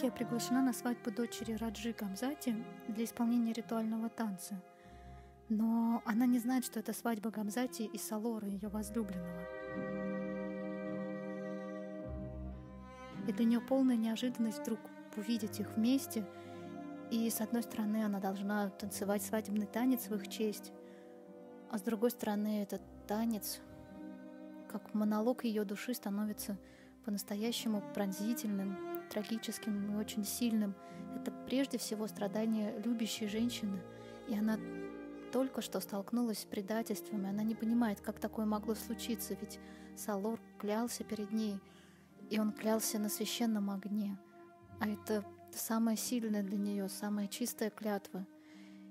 Никия приглашена на свадьбу дочери Раджи Гамзати для исполнения ритуального танца. Но она не знает, что это свадьба Гамзати и Салоры, ее возлюбленного. И для нее полная неожиданность вдруг увидеть их вместе. И с одной стороны, она должна танцевать свадебный танец в их честь, а с другой стороны, этот танец, как монолог ее души, становится по-настоящему пронзительным, трагическим и очень сильным. Это прежде всего страдание любящей женщины, и она только что столкнулась с предательством, и она не понимает, как такое могло случиться, ведь Салор клялся перед ней, и он клялся на священном огне. А это самая сильная для нее, самая чистая клятва.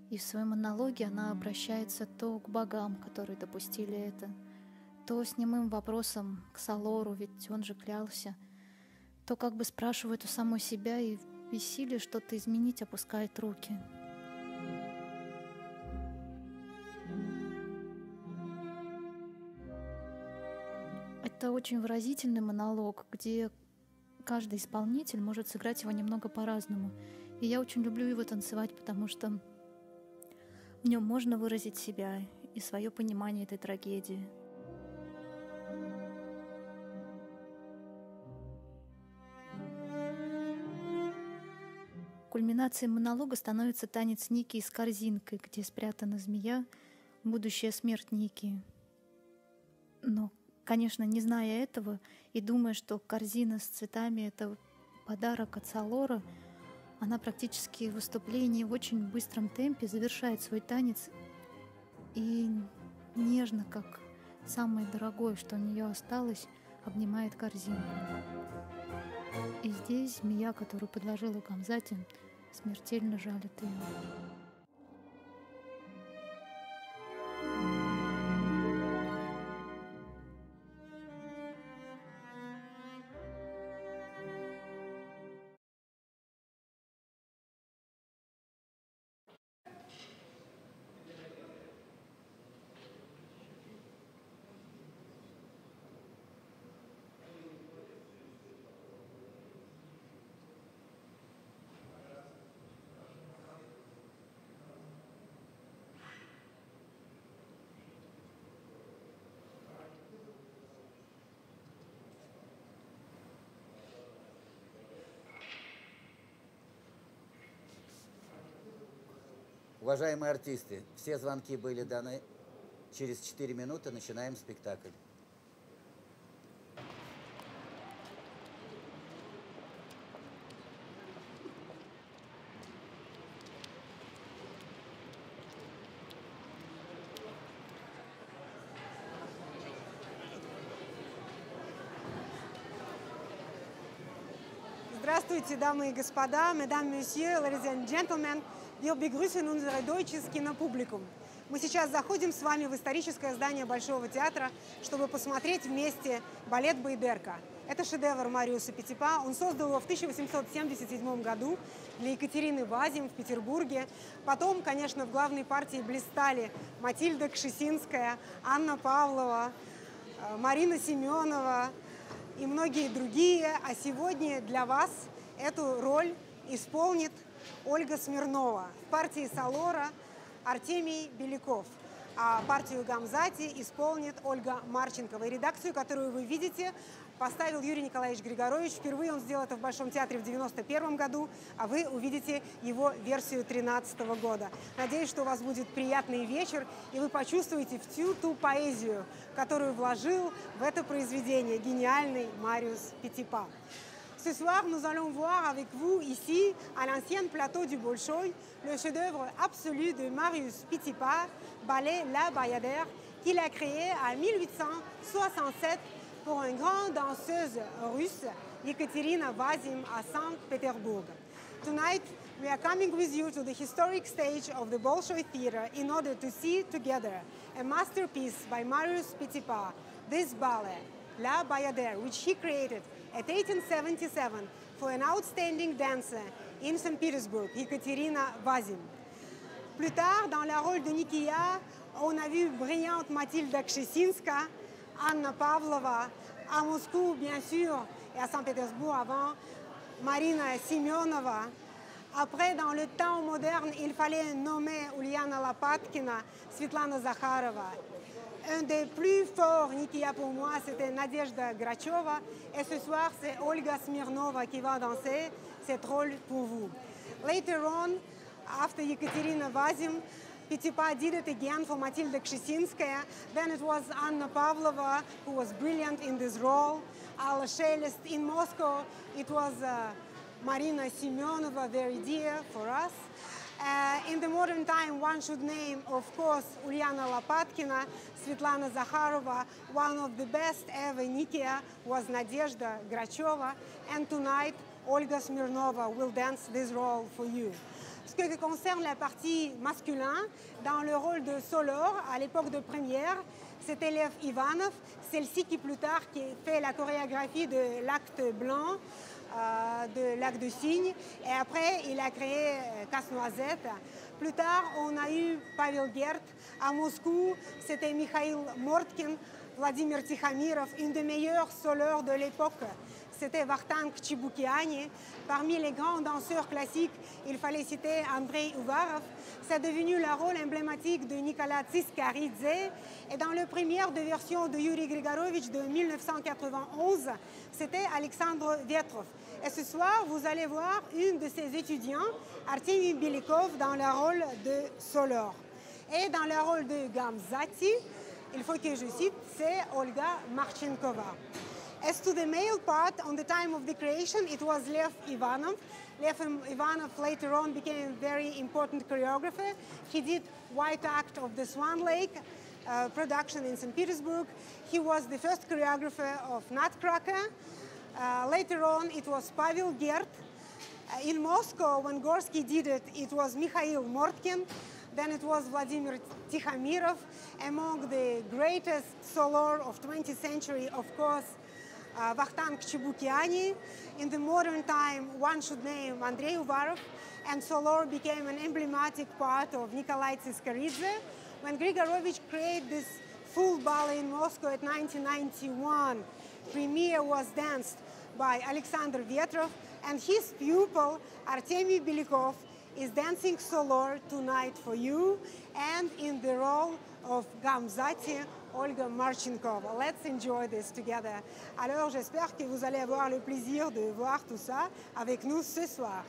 И в своем монологе она обращается то к богам, которые допустили это, то с немым вопросом к Салору, ведь он же клялся — то как бы спрашивает у самой себя и в бессилии что-то изменить опускает руки. Это очень выразительный монолог, где каждый исполнитель может сыграть его немного по-разному. И я очень люблю его танцевать, потому что в нем можно выразить себя и свое понимание этой трагедии. Кульминацией монолога становится танец Ники с корзинкой, где спрятана змея, будущая смерть Ники. Но, конечно, не зная этого и думая, что корзина с цветами — это подарок от Салора, она практически в выступлении в очень быстром темпе завершает свой танец и нежно, как самое дорогое, что у нее осталось, обнимает корзину. И здесь змея, которую подложила Гамзати, смертельно жалит ее. Уважаемые артисты, все звонки были даны. Через 4 минуты начинаем спектакль. Здравствуйте, дамы и господа, mesdames, messieurs, ladies and gentlemen. Wir begrüßen unsere deutsches Kinopublikum. Мы сейчас заходим с вами в историческое здание Большого театра, чтобы посмотреть вместе балет «Байдерка». Это шедевр Мариуса Петипа. Он создал его в 1877 году для Екатерины Вазим в Петербурге. Потом, конечно, в главной партии блистали Матильда Кшесинская, Анна Павлова, э, Марина Семенова и многие другие. А сегодня для вас эту роль исполнит Ольга Смирнова. Партии Салора Артемий Беляков. А партию Гамзати исполнит Ольга Марченкова. И редакцию, которую вы видите, поставил Юрий Николаевич Григорович. Впервые он сделал это в Большом театре в 91 году, а вы увидите его версию 13 года. Надеюсь, что у вас будет приятный вечер, и вы почувствуете всю ту поэзию, которую вложил в это произведение гениальный Мариус Петипа. Ce soir, nous allons voir avec vous ici, à l'ancienne plateau du Bolshoi, le chef-d'œuvre absolu de Marius Pitipa, ballet La Bayadère, qu'il a créé en 1867 pour une grande danseuse russe, Yekaterina Vazim, à Saint-Pétersbourg. Tonight, we are coming with you to the historic stage of the Bolshoi Theater in order to see together a masterpiece by Marius Pitipa, this ballet, La Bayadère, which he created at 1877 for an outstanding dancer in St. Petersburg, Ekaterina Vazin. Plus tard, dans le rôle de Nikia, on a vu brillante Mathilde Kchesinska, Anna Pavlova, à Moscou, bien sûr, et à Saint-Pétersbourg avant, Marina Simenova. Après, dans le temps moderne, il fallait nommer Uliana Lapatkina, Svetlana Zakharova. Un des plus forts Nikia pour moi, c'était Nadezhda Gracheva. Et ce soir, c'est Olga Smirnova qui va danser cette rôle pour vous. Later on, after Yekaterina Vazim, Petipa did it again for Matilda Kshisinskaya. Then it was Anna Pavlova, who was brilliant in this role. Alla Shelest in Moscow, it was uh, Marina Simenova, very dear for us. Uh, in the modern time, one should name, of course, Uliana Lopatkina, Svetlana Zakharova. One of the best ever Nikia was Nadezhda Gracheva. And tonight, Olga Smirnova will dance this role for you. Ce qui concerne la partie masculin, dans le rôle de Solor, à l'époque de première, c'était Lev Ivanov, celle-ci qui plus tard qui fait la chorégraphie de l'acte blanc, euh, de l'acte de cygne, et après il a créé euh, Casse-Noisette. Plus tard, on a eu Pavel Gert. À Moscou, c'était Mikhail Mortkin, Vladimir Tikhamirov, une des meilleurs soleurs de l'époque c'était Vartank Chibukiani. Parmi les grands danseurs classiques, il fallait citer Andrei Uvarov. C'est devenu le rôle emblématique de Nicolas Tsiskaridze. Et dans la première de version de Yuri Grigorovitch de 1991, c'était Alexandre Vietrov. Et ce soir, vous allez voir une de ses étudiants, Artemi Bilikov, dans le rôle de Solor. Et dans le rôle de Gamzati, il faut que je cite, c'est Olga Marchenkova. As to the male part, on the time of the creation, it was Lev Ivanov. Lev Ivanov later on became a very important choreographer. He did White Act of the Swan Lake uh, production in St. Petersburg. He was the first choreographer of Nutcracker. Uh, later on, it was Pavel Gert. Uh, in Moscow, when Gorsky did it, it was Mikhail Mortkin. Then it was Vladimir Tikhomirov, among the greatest solor of 20th century, of course, uh, Vahtank Chibukiani. In the modern time, one should name Andrei Uvarov, and Solor became an emblematic part of Nikolai Tsiskaridze. When Grigorovich created this full ballet in Moscow at 1991, premiere was danced by Alexander Vietrov, and his pupil, Artemy Belikov, is dancing Solor tonight for you, and in the role of Gamzati, Olga Marchinkova. Let's enjoy this together. Alors, j'espère que vous allez avoir le plaisir de voir tout ça avec nous ce soir.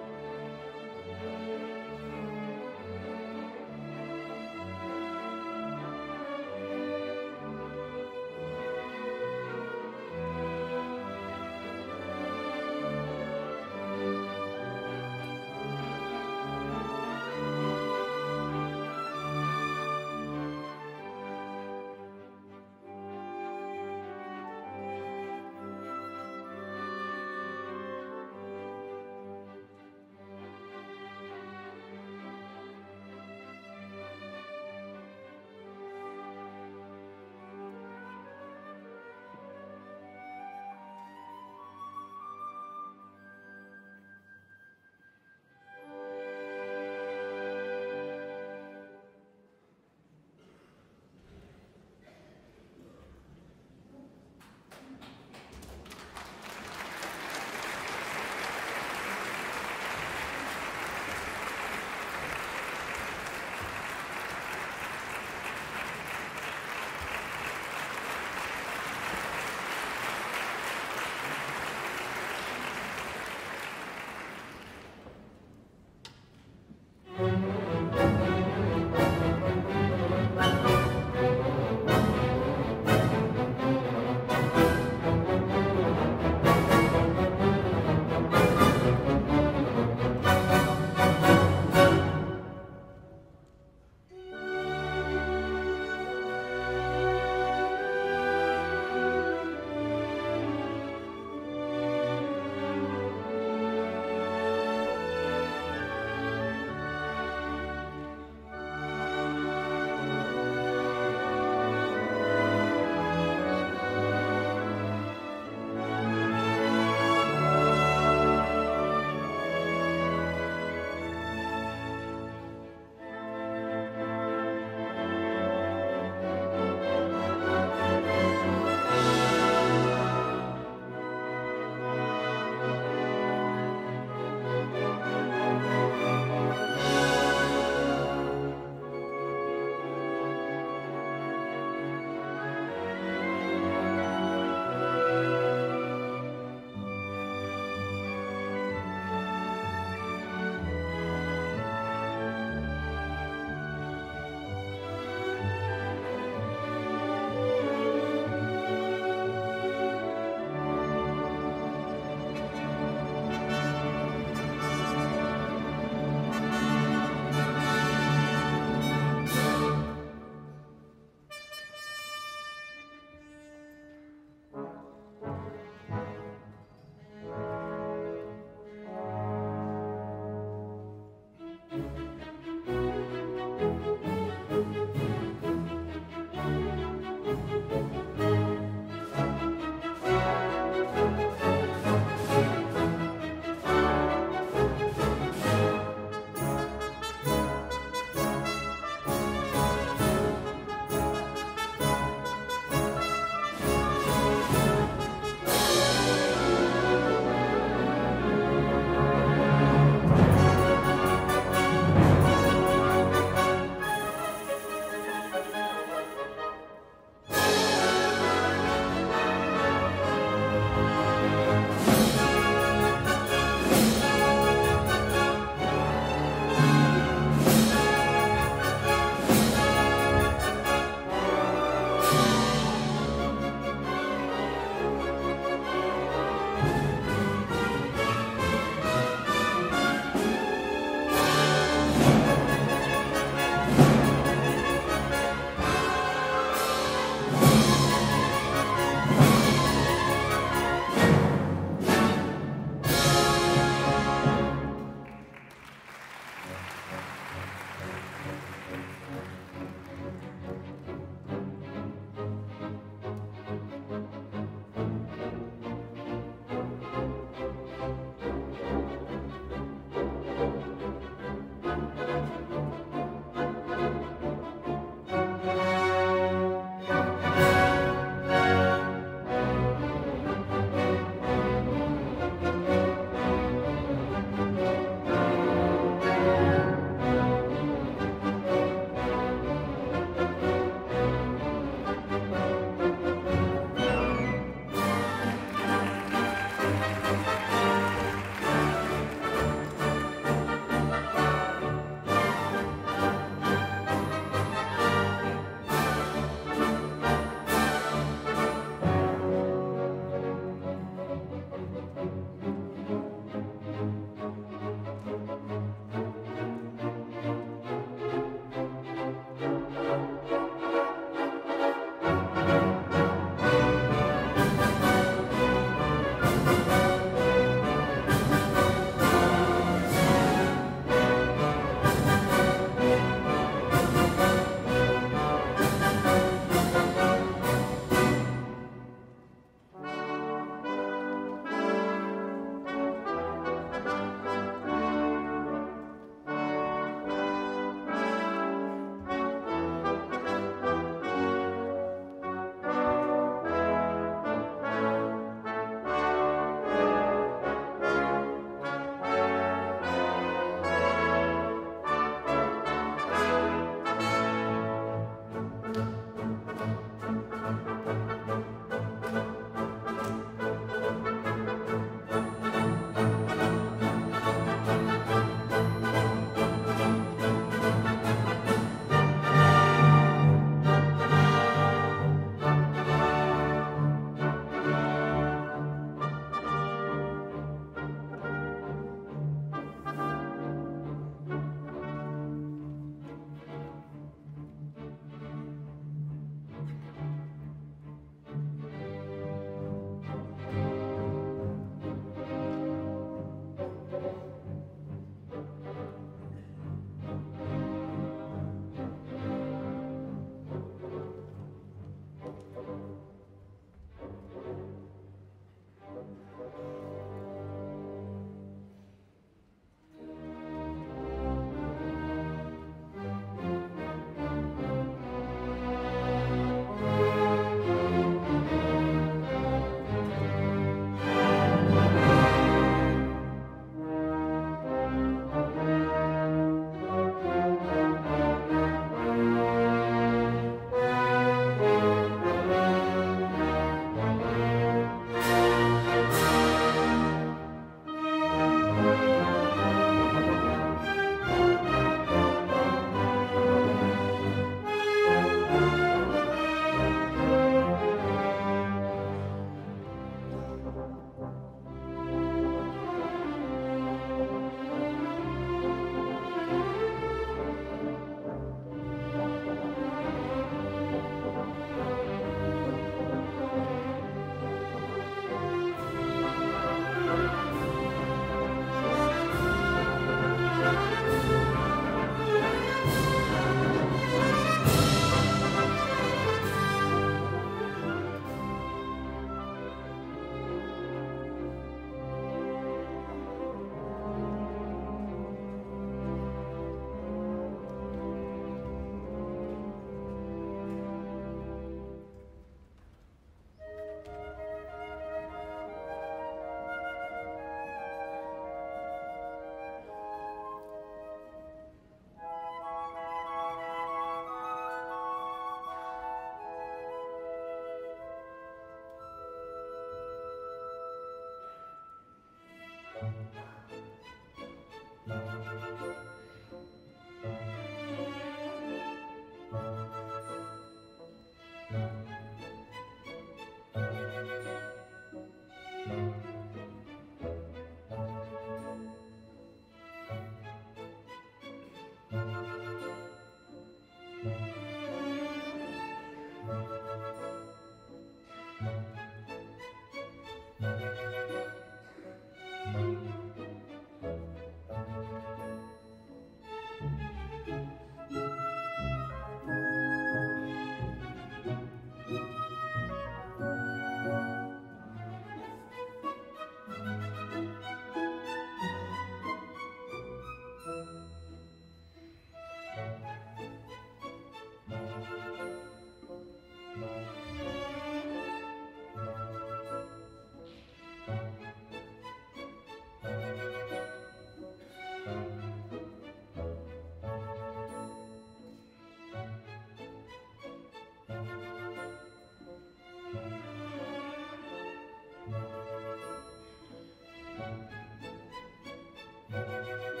Música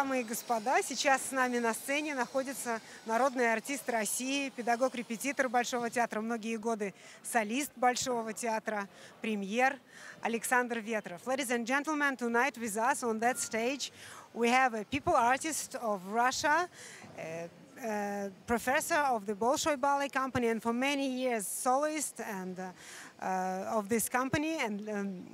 Дамы и господа, сейчас с нами на сцене находится народный артист России, педагог-репетитор Большого театра, многие годы солист Большого театра, премьер Александр Ветров. Ladies and gentlemen, tonight with us on that stage we have a people artist of Russia, a, a professor of the Bolshoi Ballet Company and for many years soloist and uh, uh, of this company and um,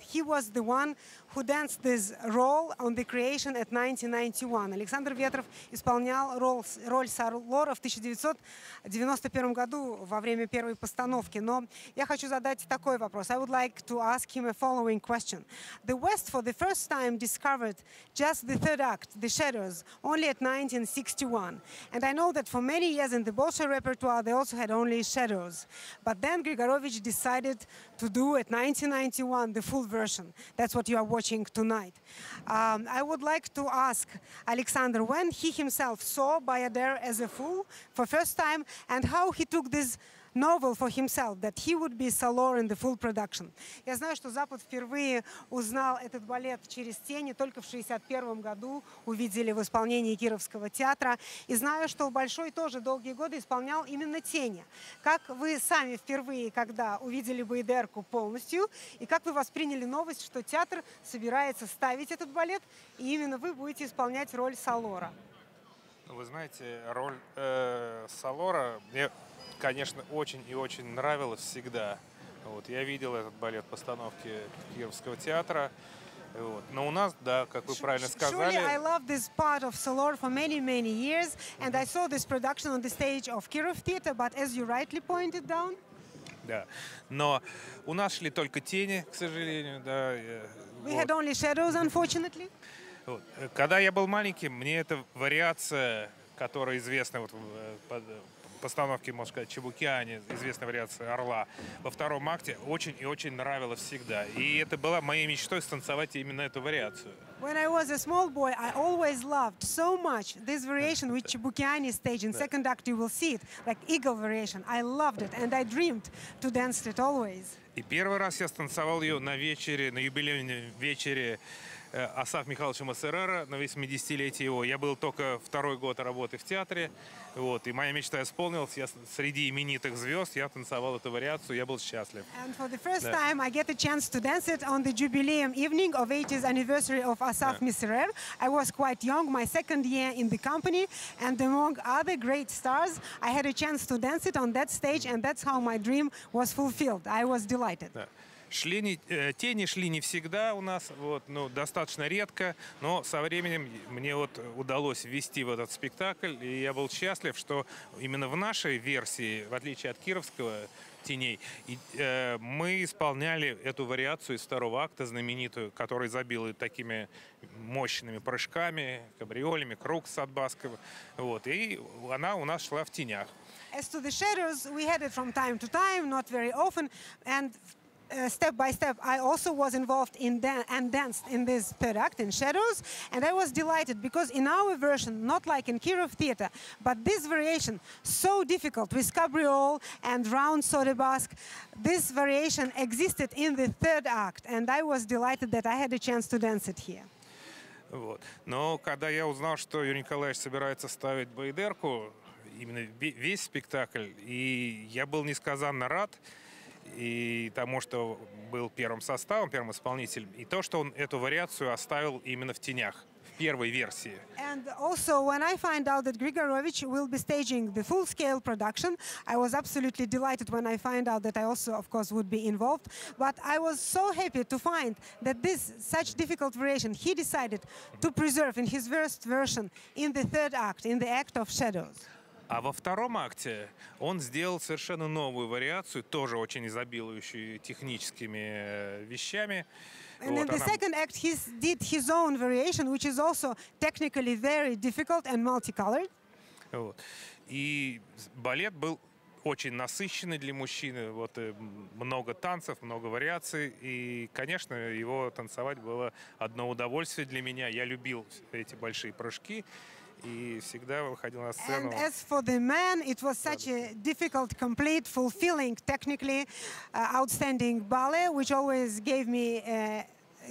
he was the one who danced this role on the creation at 1991. Александр Ветров исполнял роль, роль Сарлора в 1991 году во время первой постановки. Но я хочу задать такой вопрос. I would like to ask him a following question. The West for the first time discovered just the third act, The Shadows, only at 1961. And I know that for many years in the Bolshoi repertoire they also had only Shadows. But then Grigorovich decided to do at 1991 the full version. That's what you are watching watching tonight. Um, I would like to ask Alexander when he himself saw Bayadere as a fool for first time and how he took this novel for himself, that he would be Salor in the full production. Я знаю, что Запад впервые узнал этот балет через тени только в 1961 году, увидели в исполнении Кировского театра. И знаю, что Большой тоже долгие годы исполнял именно тени. Как вы сами впервые, когда увидели Байдерку полностью, и как вы восприняли новость, что театр собирается ставить этот балет, и именно вы будете исполнять роль Салора? Вы знаете, роль э, Салора мне конечно, очень и очень нравилось всегда. Вот, я видел этот балет постановки Киевского театра. Вот. Но у нас, да, как вы правильно сказали... Surely I love this part of Solor for many, many years, and I saw this production on the stage of Kirov Theater, but as you rightly pointed down... Да, но у нас шли только тени, к сожалению, да. We вот. had only shadows, unfortunately. Вот. Когда я был маленьким, мне эта вариация, которая известна вот постановке, можно сказать, Чебукиане, известная вариация «Орла», во втором акте очень и очень нравилось всегда. И это была моей мечтой станцевать именно эту вариацию. When I was a small boy, I always loved so much this variation which Chibukiani stage in second act you will see it, like eagle variation. I loved it and I dreamed to dance it always. И первый раз я станцевал ее на вечере, на юбилейном вечере Э, Асаф Михайловича Массерера на 80-летие его. Я был только второй год работы в театре, вот, и моя мечта исполнилась. Я среди именитых звезд, я танцевал эту вариацию, я был счастлив. And for the first да. time I get a chance to dance it on the jubileum evening of 80th anniversary of Asaf да. Misserer. I was quite young, my second year in the company, and among other great stars, I had a chance to dance it on that stage, and that's how my dream was fulfilled. I was delighted. Да. Шли не, э, тени шли не всегда у нас, вот, ну, достаточно редко, но со временем мне вот удалось ввести в этот спектакль, и я был счастлив, что именно в нашей версии, в отличие от кировского теней, и, э, мы исполняли эту вариацию из второго акта знаменитую, которая изобилует такими мощными прыжками, кабриолями, круг с отбаском, вот, и она у нас шла в тенях. As to the shadows, we had it from time to time, not very often, and uh, step by step, I also was involved in dan and danced in this third act in Shadows, and I was delighted because in our version, not like in Kirov Theater, but this variation, so difficult with cabriole and round sodebask, this variation existed in the third act, and I was delighted that I had a chance to dance it here. Вот. Но когда я узнал, что Юрий Николаевич собирается ставить Байдерку, именно весь спектакль, и я был несказанно рад, и тому, что был первым составом, первым исполнителем, и то, что он эту вариацию оставил именно в тенях первой версии. And also, when I find out that Grigorovich will be staging the full-scale production, I was absolutely delighted when I find out that I also, of course, would be involved. But I was so happy to find that this such difficult variation he decided to preserve in his first version in the third act, in the act of shadows. А во втором акте он сделал совершенно новую вариацию, тоже очень изобилующую техническими э, вещами. And вот, in the она... second act, he did his own variation, which is also technically very difficult and multicolored. Вот. И балет был очень насыщенный для мужчины. Вот э, много танцев, много вариаций. И, конечно, его танцевать было одно удовольствие для меня. Я любил эти большие прыжки и всегда выходил на сцену. And as for the man, it was such a difficult, complete, fulfilling, technically uh, outstanding ballet, which always gave me uh,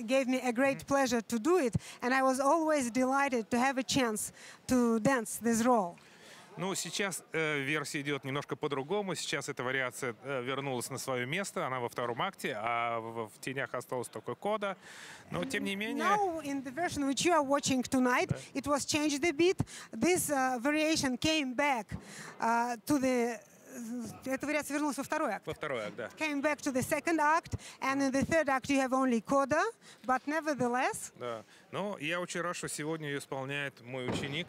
gave me a great pleasure to do it, and I was always delighted to have a chance to dance this role. Ну, сейчас э, версия идет немножко по-другому. Сейчас эта вариация э, вернулась на свое место, она во втором акте, а в, в тенях осталось только кода. Но тем не менее... Now, in the version which you are watching tonight, it was changed a bit. This uh, variation came back uh, to the эта вариация вернулась во второй акт. Во второй акт, да. Came back to the second act, and in the third act you have only coda, but nevertheless, Да. Но я очень рад, что сегодня ее исполняет мой ученик.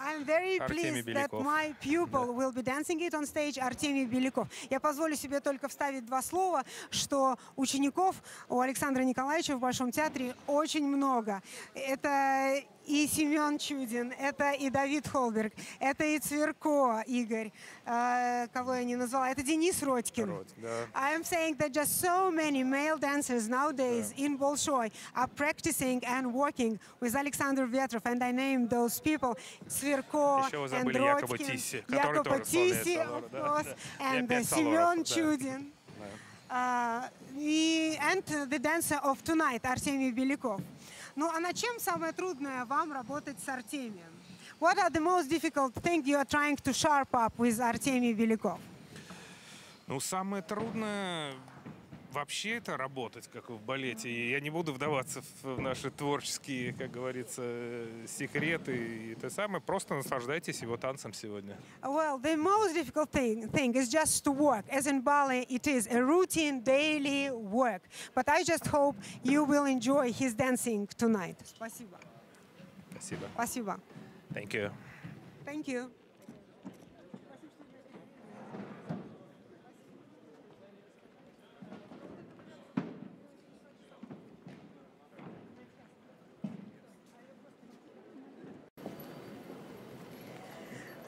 I'm very Артемий pleased that my pupil will be dancing it on stage, Артемий Беляков. Я позволю себе только вставить два слова, что учеников у Александра Николаевича в Большом театре очень много. Это и Семен Чудин, это и Давид Холберг, это и Цверко Игорь, э, кого я не назвала, это Денис Родькин. Род, да. I am saying that just so many male dancers nowadays in Bolshoi are practicing and working with Alexander Vetrov, and I named those people Цверко Еще вы and забыли Якоба Родькин, Тисси, который Якоба тоже Тисси, of да, course, да. And Семен да. Чудин. Uh, и and the dancer of tonight, Артемий Беляков. Ну а над чем самое трудное вам работать с Артемием? What are the most difficult thing you are trying to sharp up with Артемий Беляков? Ну, самое трудное вообще это работать, как в балете. И я не буду вдаваться в наши творческие, как говорится, э, секреты. И это самое. Просто наслаждайтесь его танцем сегодня. Well, the most difficult thing, thing is just to work. As in ballet, it is a routine daily work. But I just hope you will enjoy his dancing tonight. Спасибо. Спасибо. Спасибо. Thank you. Thank you.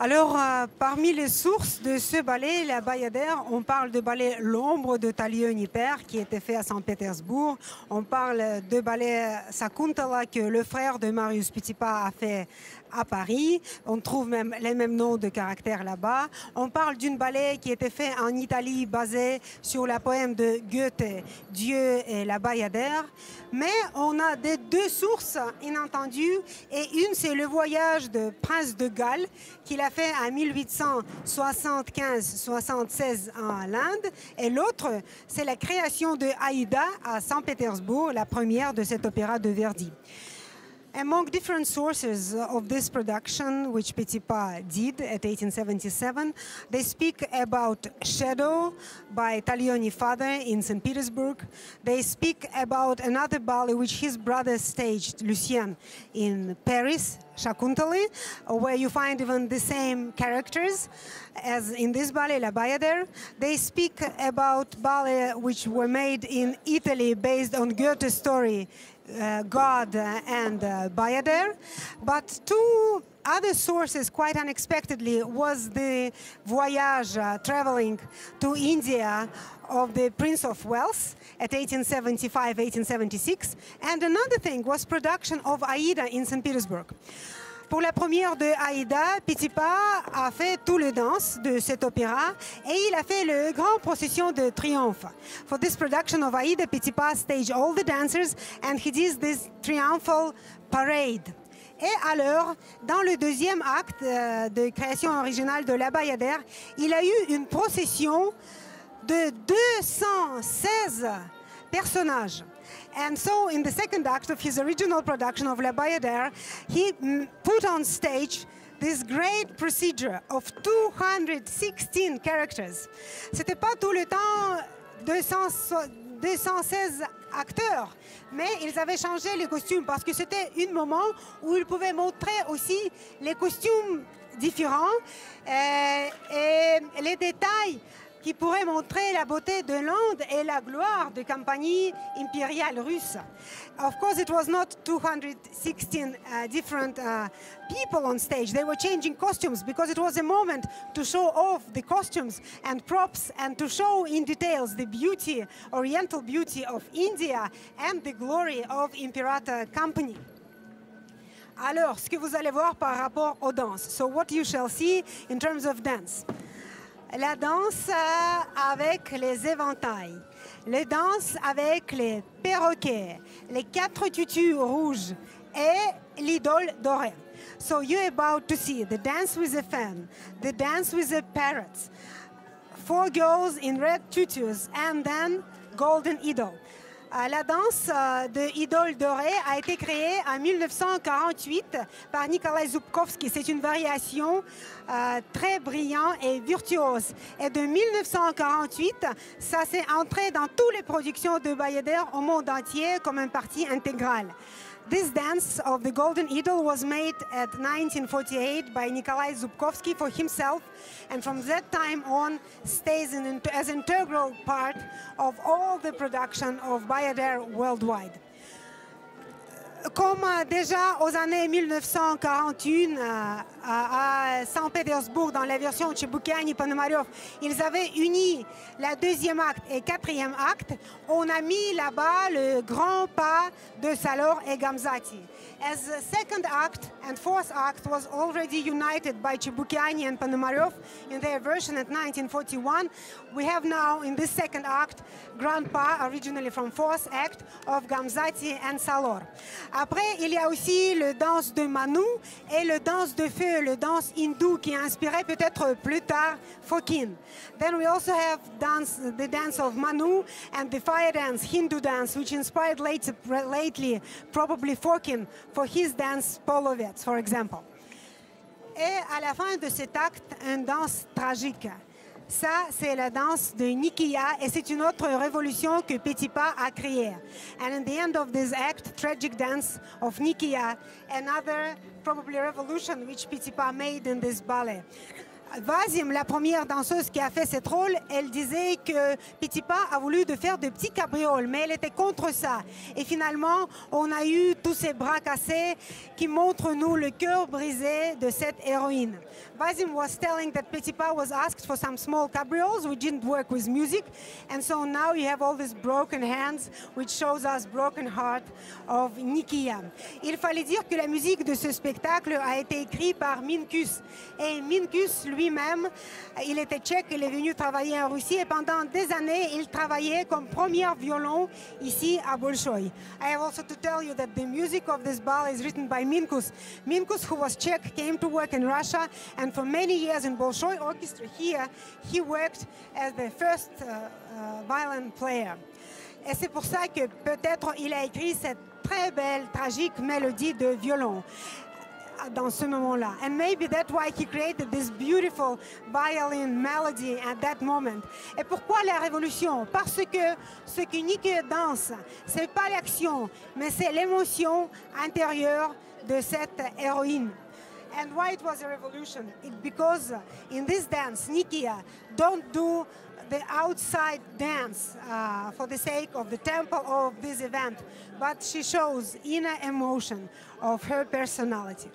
Alors, euh, parmi les sources de ce ballet, la Bayadère, on parle de ballet L'ombre de Talion-Hyper qui était fait à Saint-Pétersbourg. On parle de ballet Sakuntala que le frère de Marius Petipa a fait à Paris. On trouve même les mêmes noms de caractères là-bas. On parle d'une ballet qui était fait en Italie basée sur la poème de Goethe, Dieu et la Bayadère. Mais on a des deux sources inentendues et une c'est le voyage de Prince de Galles fait en 1875-76 en Inde et l'autre c'est la création de Aïda à Saint-Pétersbourg, la première de cet opéra de Verdi. Among different sources of this production, which Petipa did at 1877, they speak about Shadow by Taglioni father in St. Petersburg. They speak about another ballet which his brother staged, Lucien, in Paris, Shakuntali, where you find even the same characters as in this ballet, La Bayadère. They speak about ballet which were made in Italy based on Goethe's story, uh, God and uh, Bayadère. But two other sources, quite unexpectedly, was the voyage uh, traveling to India of the Prince of Wales at 1875-1876. And another thing was production of Aida in St. Petersburg. Pour la première de Aïda, Petipa a fait tout le danse de cet opéra et il a fait le grand procession de triomphe. For this production of Aïda, Petipa staged all the dancers and he did this triumphal parade. Et alors, dans le deuxième acte euh, de création originale de la Bayadère, il a eu une procession de 216 personnages. And so, in the second act of his original production of La Bayadère, he mm, put on stage this great procedure of 216 characters. C'était pas tout le temps 200 so- 216 acteurs, mais ils avaient changé les costumes parce que c'était un moment où ils pouvaient montrer aussi les costumes différents euh, et les détails qui pourraient montrer la beauté de l'Inde et la gloire de compagnie impériale russe. Of course, it was not 216 uh, different uh, people on stage. They were changing costumes because it was a moment to show off the costumes and props and to show in details the beauty, oriental beauty of India and the glory of Imperator Company. Alors, ce que vous allez voir par rapport aux danses. So what you shall see in terms of dance. La danse euh, avec les éventails, la danse avec les perroquets, les quatre tutus rouges et l'idole dorée. So you're about to see the dance with the fan, the dance with the parrots, four girls in red tutus, and then golden idol. Euh, La danse euh, de Idole dorée a été créée en 1948 par Nikolai Zubkovsky. C'est une variation euh, très brillante et virtuose. Et de 1948, ça s'est entré dans toutes les productions de Bayadère au monde entier comme une partie intégrale. This dance of the Golden Idol was made at 1948 by Nikolai Zubkovsky for himself, and from that time on stays in, as an integral part of all the production of Bayadère worldwide. Comme euh, déjà aux années 1941 euh, à, Saint-Pétersbourg, dans la version Tchiboukian Ponomaryov, ils avaient uni la deuxième acte et quatrième acte, on a mis là-bas le grand pas de Salor et Gamzati. As the second act and fourth act was already united by Chibukiani and Ponomaryov in their version at 1941, we have now in this second act Grandpa, originally from fourth act of Gamzati and Salor. Après, il y a aussi le danse de Manu et le danse de feu, le danse hindou qui a inspiré peut-être plus tard Fokin. Then we also have dance, the dance of Manu and the fire dance, Hindu dance, which inspired late, lately probably Fokin for his dance Polovets, for example. Et à la fin de cet acte, une danse tragique. Ça, c'est la danse de Nikia et c'est une autre révolution que Petipa a créée. And in the end of this act, tragic dance of Nikia, another probably revolution which Petipa made in this ballet. Vazim, la première danseuse qui a fait cette rôle, elle disait que Petipa a voulu de faire de petits cabrioles, mais elle était contre ça. Et finalement, on a eu tous ces bras cassés qui montrent nous le cœur brisé de cette héroïne. Vazim was telling that Petipa was asked for some small cabrioles which didn't work with music, and so now you have all these broken hands, which shows us broken heart of Nikia. Il fallait dire que la musique de ce spectacle a été écrite par Minkus. Et Minkus, lui-même, il était tchèque, il est venu travailler en Russie et pendant des années, il travaillait comme premier violon ici à Bolshoi. I have also to tell you that the music of this ballet is written by Minkus. Minkus, who was Czech, came to work in Russia and for many years in Bolshoi Orchestra here, he worked as the first uh, uh, violin player. Et c'est pour ça que peut-être il a écrit cette très belle, tragique mélodie de violon dans ce moment-là. And maybe that's why he created this beautiful violin melody at that moment. Et pourquoi la révolution? Parce que ce que Nicky danse, c'est pas l'action, mais c'est l'émotion intérieure de cette héroïne. And why it was a revolution? It, because in this dance, Nikia don't do the outside dance uh, for the sake of the temple or of this event, but she shows inner emotion of her personality.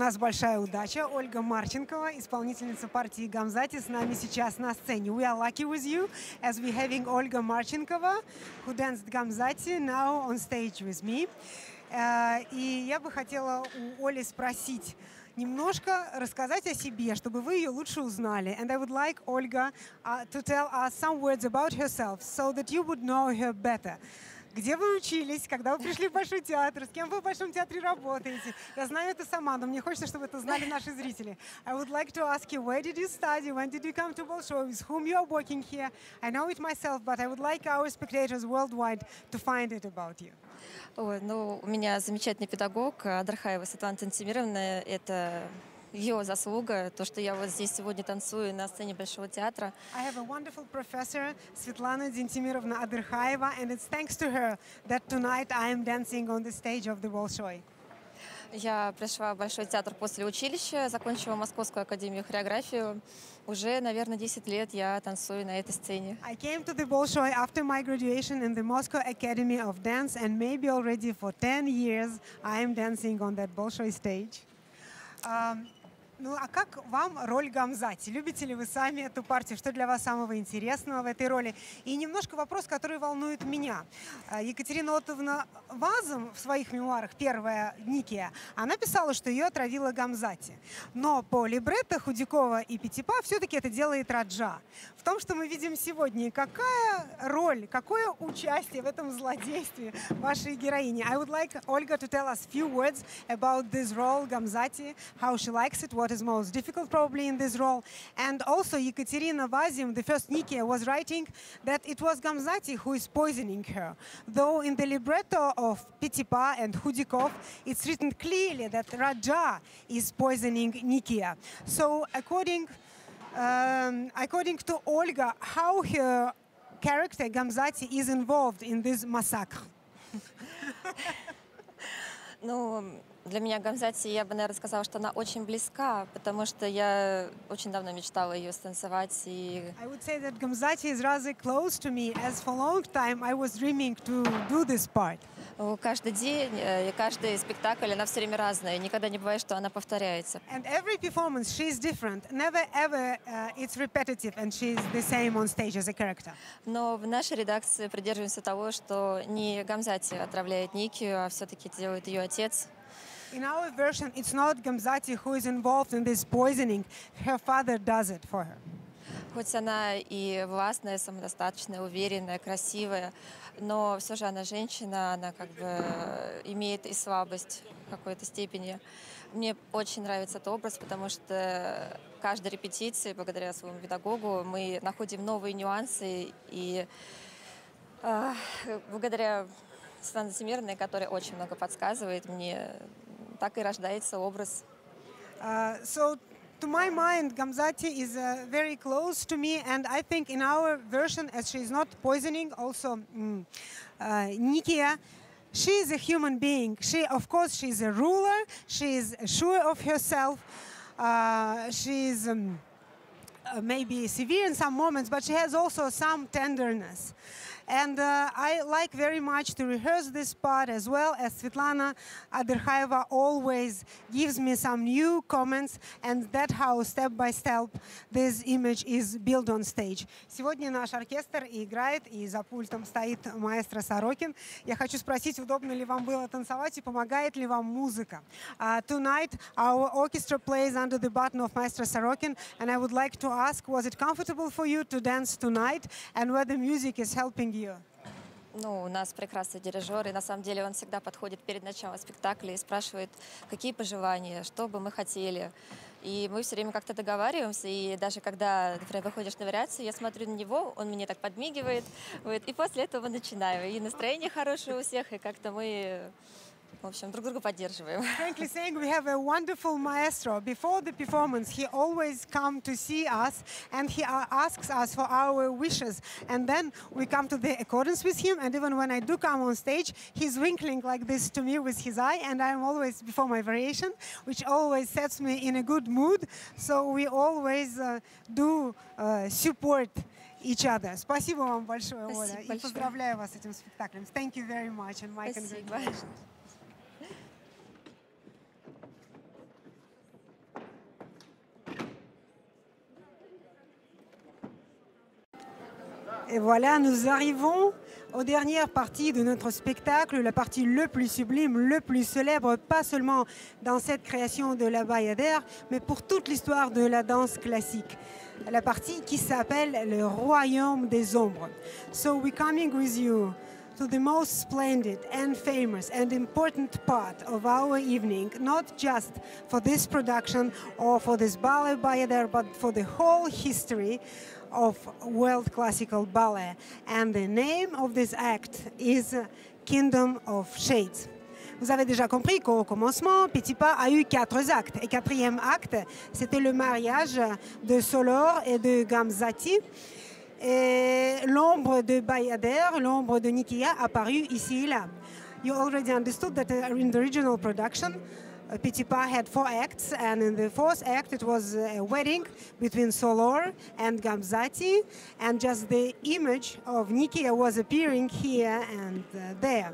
Нас большая удача. Ольга Марченкова, исполнительница партии Гамзати, с нами сейчас на сцене. We are lucky with you, as we're having Olga Marchenkova, who danced Gamzati, now on stage with me. Э, и я бы хотела у Оли спросить, немножко рассказать о себе, чтобы вы ее лучше узнали. And I would like Olga uh, to tell us some words about herself, so that you would know her better. Где вы учились, когда вы пришли в Большой театр, с кем вы в Большом театре работаете? Я знаю это сама, но мне хочется, чтобы это знали наши зрители. I would like to ask you, where did you study, when did you come to Bolshoi, with whom you are working here? I know it myself, but I would like our spectators worldwide to find it about you. Ой, ну, у меня замечательный педагог Адрахаева Светлана Тантимировна. Это ее заслуга, то, что я вот здесь сегодня танцую на сцене Большого театра. I have a wonderful professor, Svetlana Dentimirovna Adrkhaeva, and it's thanks to her that tonight I am dancing on the stage of the Bolshoi. Я пришла в Большой театр после училища, закончила Московскую академию хореографию. Уже, наверное, 10 лет я танцую на этой сцене. I came to the Bolshoi after my graduation in the Moscow Academy of Dance, and maybe already for 10 years I am dancing on that Bolshoi stage. Um, ну а как вам роль Гамзати? Любите ли вы сами эту партию? Что для вас самого интересного в этой роли? И немножко вопрос, который волнует меня. А, Екатерина Отовна Вазом в своих мемуарах, первая Никия, она писала, что ее отравила Гамзати. Но по либретто Худякова и Пятипа все-таки это делает Раджа. В том, что мы видим сегодня, какая роль, какое участие в этом злодействе вашей героини? I would like Olga to tell us few words about this role Gamzati, how she likes it, what is most difficult probably in this role. And also Ekaterina Vazim, the first Nikia, was writing that it was Gamzati who is poisoning her. Though in the libretto of Petipa and Hudikov, it's written clearly that Raja is poisoning Nikia. So according, um, according to Olga, how her character Gamzati is involved in this massacre? Ну, для меня Гамзати, я бы, наверное, сказала, что она очень близка, потому что я очень давно мечтала ее станцевать. И I would say that Gamzati is rather close to me, as for a long time I was dreaming to do this part. каждый день, э, и каждый спектакль, она все время разная. Никогда не бывает, что она повторяется. And every performance, she's different. Never ever uh, it's repetitive and she's the same on stage as a character. Но в нашей редакции придерживаемся того, что не Гамзати отравляет Никию, а все-таки делает ее отец. In our version, it's not Gamzati who is involved in this poisoning. Her father does it for her. Хоть она и властная, самодостаточная, уверенная, красивая, но все же она женщина, она как бы э, имеет и слабость в какой-то степени. Мне очень нравится этот образ, потому что каждой репетиции, благодаря своему педагогу, мы находим новые нюансы и э, благодаря Светлане Семирной, которая очень много подсказывает мне, так и рождается образ Uh, so, to my mind, Gamzati is uh, very close to me, and I think in our version, as she is not poisoning, also mm, uh, Nikia, she is a human being. She, of course, she is a ruler. She is sure of herself. Uh, she is. Um, uh, maybe severe in some moments, but she has also some tenderness. And uh, I like very much to rehearse this part as well as Svetlana Aderkhaeva always gives me some new comments, and that how step by step this image is built on stage. Сегодня наш оркестр играет, и за пультом стоит маэстро Сорокин. Я хочу спросить, удобно ли вам было танцевать и помогает ли вам музыка. Uh, tonight our orchestra plays under the button of Maestro Sorokin, and I would like to ask, was it comfortable for you to dance tonight, and whether music is helping you? Ну, у нас прекрасный дирижер, и на самом деле он всегда подходит перед началом спектакля и спрашивает, какие пожелания, что бы мы хотели. И мы все время как-то договариваемся, и даже когда, например, выходишь на вариацию, я смотрю на него, он мне так подмигивает, вот, и после этого мы начинаем. И настроение хорошее у всех, и как-то мы, в общем, друг друга поддерживаем. Frankly saying, we have a wonderful maestro. Before the performance, he always come to see us and he uh, asks us for our wishes. And then we come to the accordance with him. And even when I do come on stage, he's winkling like this to me with his eye. And I'm always before my variation, which always sets me in a good mood. So we always uh, do uh, support each other. Спасибо вам большое, Спасибо Оля. И большое. поздравляю вас с этим спектаклем. Thank you very much and my Спасибо. congratulations. Et voilà, nous arrivons aux dernières parties de notre spectacle, la partie le plus sublime, le plus célèbre, pas seulement dans cette création de la Bayadère, mais pour toute l'histoire de la danse classique. La partie qui s'appelle le royaume des ombres. So we're coming with you to the most splendid and famous and important part of our evening, not just for this production or for this ballet Bayadère, but for the whole history of world classical ballet. And the name of this act is Kingdom of Shades. Vous avez déjà compris qu'au commencement, Petit Pas a eu quatre actes. Et quatrième acte, c'était le mariage de Solor et de Gamzati. Et l'ombre de Bayadère, l'ombre de Nikia, apparut ici et là. You already understood that in the original production, uh, Petit Pas had four acts, and in the fourth act, it was a wedding between Solor and Gamzati, and just the image of Nikia was appearing here and uh, there.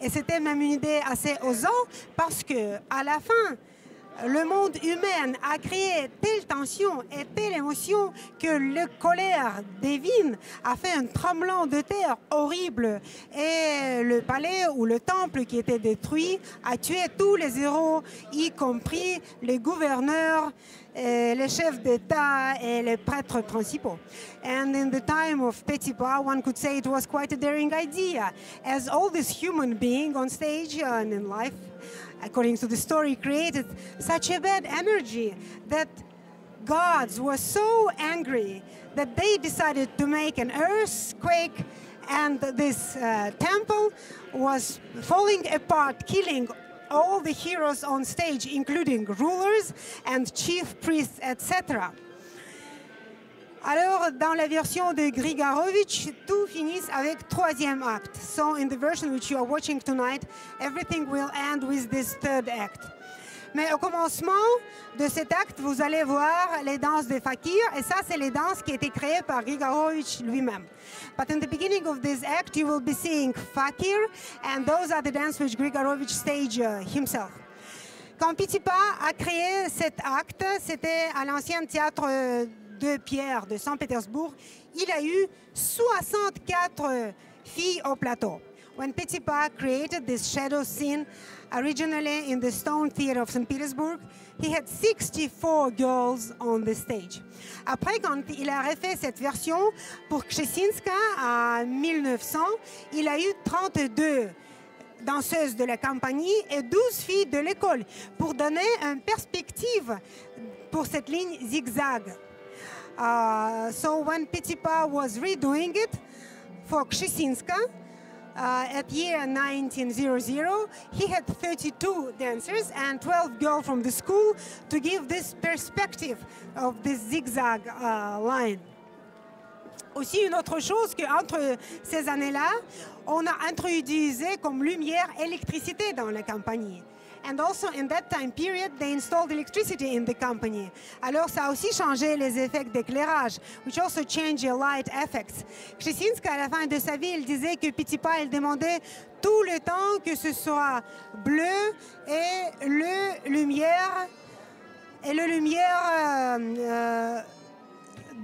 Et c'était même une idée assez osante parce que à la fin, le monde humain a créé telle tension et telle émotion que le colère divine a fait un tremblement de terre horrible et le palais ou le temple qui était détruit a tué tous les héros, y compris les gouverneurs, et les chefs d'État et les prêtres principaux. And in the time of Petit Pas, one could say it was quite a daring idea, as all these human beings on stage and in life according to the story, created such a bad energy that gods were so angry that they decided to make an earthquake and this uh, temple was falling apart, killing all the heroes on stage, including rulers and chief priests, etc. Alors, dans la version de Grigorovitch, tout finit avec troisième acte. So, in the version which you are watching tonight, everything will end with this third act. Mais au commencement de cet acte, vous allez voir les danses des fakirs, et ça, c'est les danses qui étaient créées par Grigorovitch lui-même. But in the beginning of this act, you will be seeing fakir, and those are the dances which Grigorovitch staged uh, himself. Quand Petit Pas a créé cet acte, c'était à l'ancien théâtre euh, de Pierre de Saint-Pétersbourg, il a eu 64 filles au plateau. When Petit Pas created this shadow scene originally in the Stone Theatre of St. Petersburg, he had 64 girls on the stage. Après, quand il a refait cette version pour Krzeszynska en 1900, il a eu 32 danseuses de la compagnie et 12 filles de l'école pour donner une perspective pour cette ligne zigzag. Uh, so when Petit Pas was redoing it for Krzeszynska uh, at year 1900, he had 32 dancers and 12 girls from the school to give this perspective of this zigzag uh, line. Aussi, une autre chose qu'entre ces années-là, on a introduit comme lumière électricité dans la compagnie. And also in that time period, they installed electricity in the company. Alors ça a aussi changé les effets d'éclairage, which also changed the light effects. Krzeszynska, à la fin de sa vie, disait que Petit Pas, il demandait tout le temps que ce soit bleu et le lumière et le lumière euh, euh,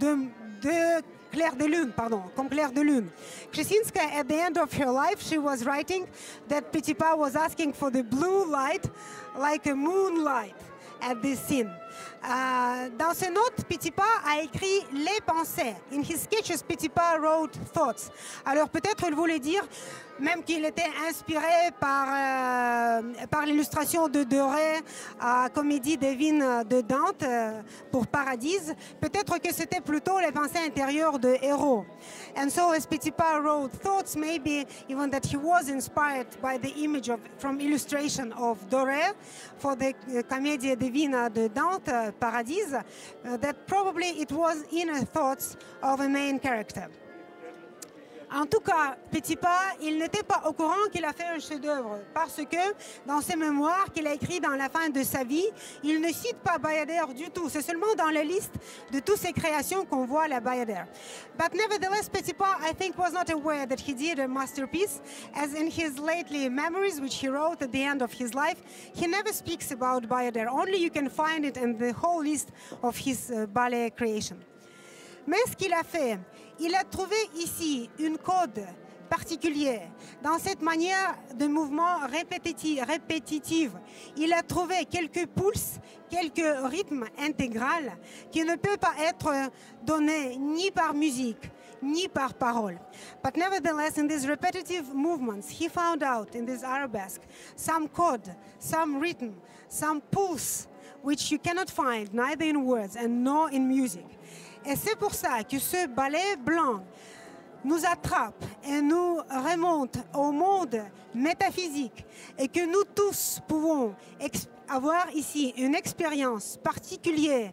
de, de clair de lune, pardon, comme clair de lune. Krzeszynska, at the end of her life, she was writing that Petit Pas was asking for the blue light, like a moonlight, at this scene. Euh, dans ses notes, Petit Pas a écrit les pensées. In his sketches, Petit Pas wrote thoughts. Alors peut-être il voulait dire, même qu'il était inspiré par, euh, par l'illustration de Doré à Comédie divine de Dante euh, pour Paradise, peut-être que c'était plutôt les pensées intérieures de héros. And so Pas wrote thoughts, maybe even that he was inspired by the image of, from illustration of Doré for the uh, Comédie divine de Dante, uh, Paradise, uh, that probably it was inner thoughts of a main character. En tout cas, Petit Pas, il n'était pas au courant qu'il a fait un chef-d'œuvre parce que dans ses mémoires qu'il a écrit dans la fin de sa vie, il ne cite pas Bayadère du tout. C'est seulement dans la liste de toutes ses créations qu'on voit la Bayadère. But nevertheless, Petit Pas, I think, was not aware that he did a masterpiece, as in his lately memories, which he wrote at the end of his life, he never speaks about Bayadère. Only you can find it in the whole list of his uh, ballet creation. Mais ce qu'il a fait, il a trouvé ici une code particulière dans cette manière de mouvement répétitif, répétitive. Il a trouvé quelques pulses, quelques rythmes intégral qui ne peuvent pas être donnés ni par musique, ni par parole. But nevertheless, in these repetitive movements, he found out in this arabesque some chord, some rhythm, some pulse, which you cannot find neither in words and nor in music. Et c'est pour ça que ce ballet blanc nous attrape et nous remonte au monde métaphysique et que nous tous pouvons avoir ici une expérience particulière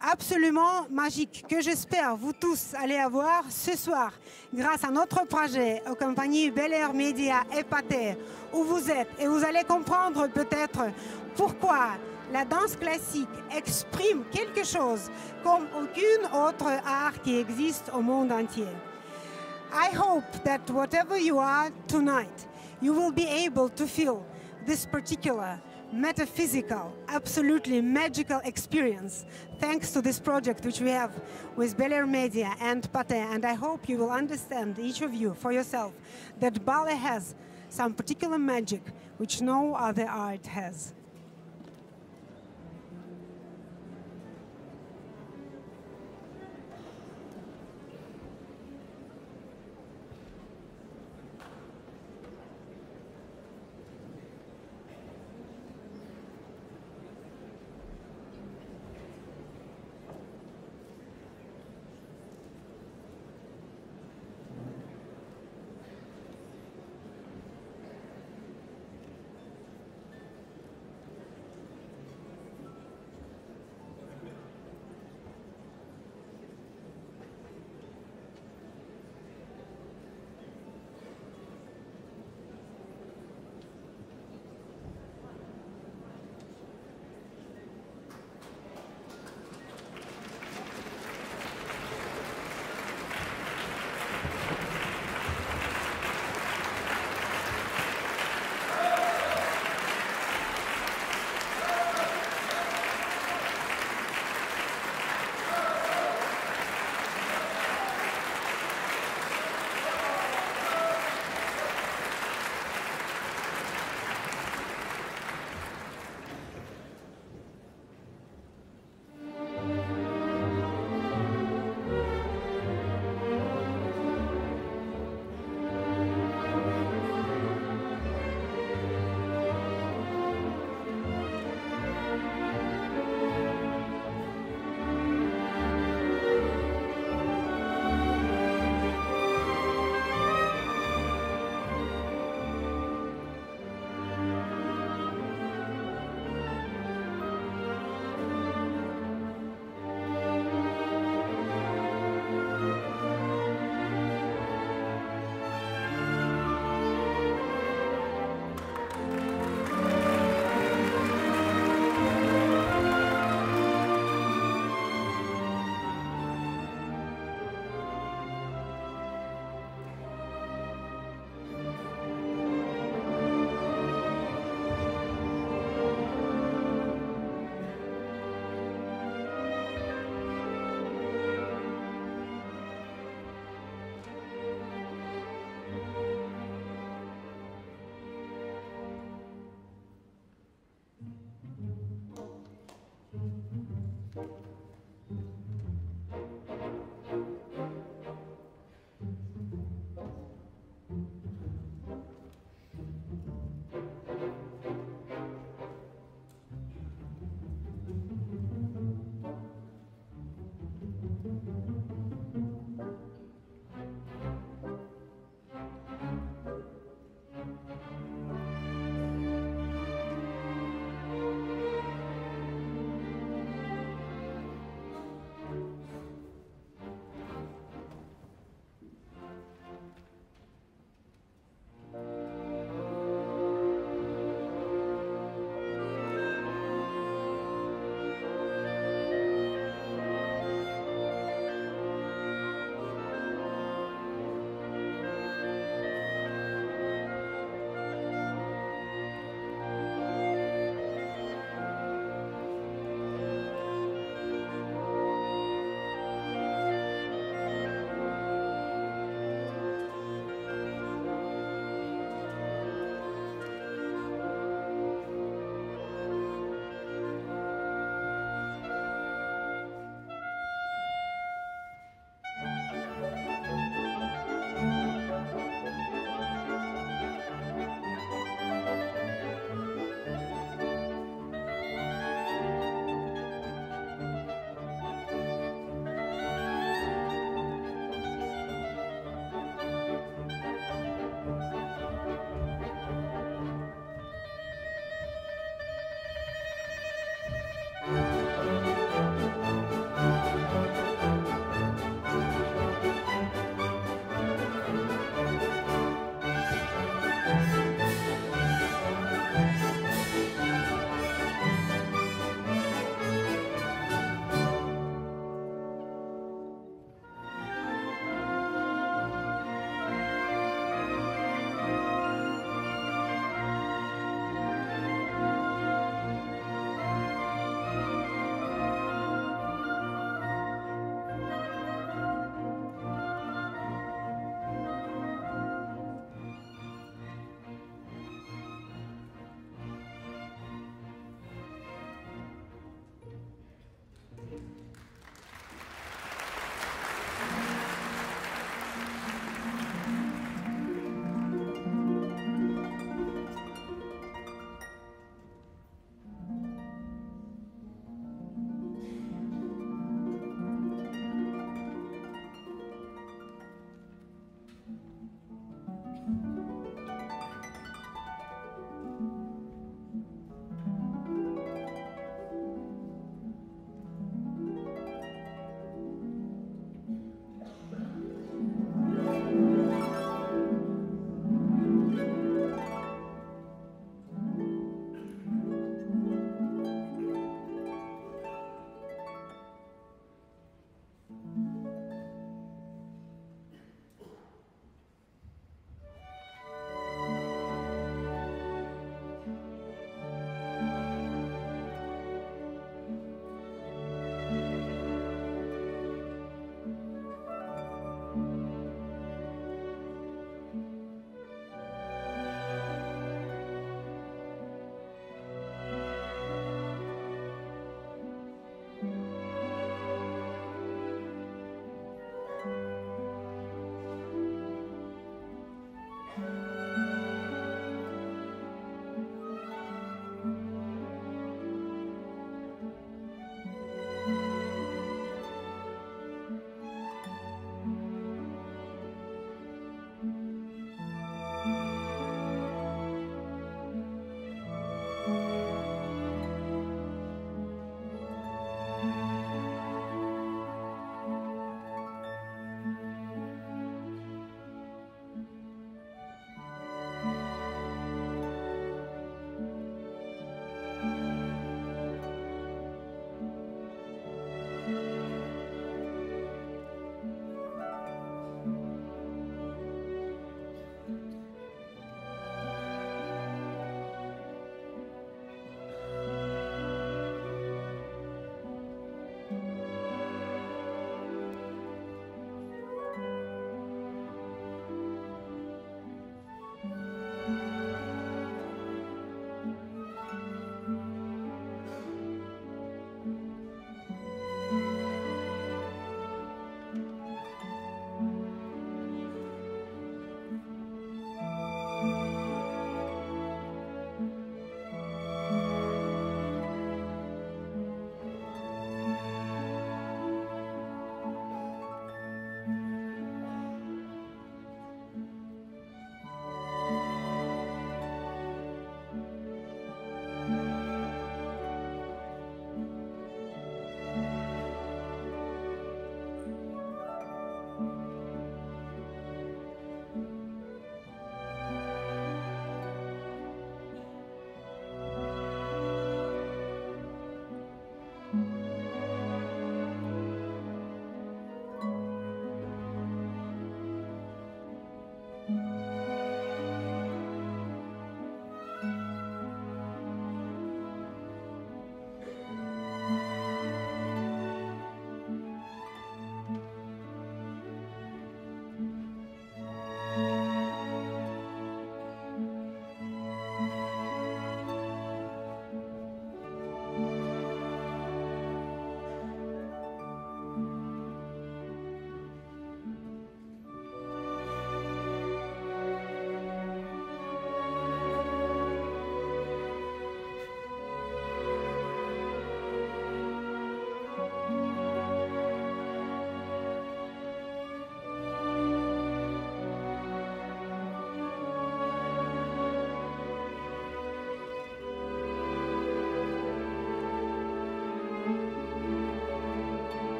absolument magique que j'espère vous tous allez avoir ce soir grâce à notre projet aux compagnies Bel Air Media et Pater où vous êtes et vous allez comprendre peut-être pourquoi la danse classique exprime quelque chose comme aucune autre art qui existe au monde entier. I hope that whatever you are tonight, you will be able to feel this particular metaphysical, absolutely magical experience thanks to this project which we have with Bel Air Media and Pate. And I hope you will understand, each of you, for yourself, that ballet has some particular magic which no other art has.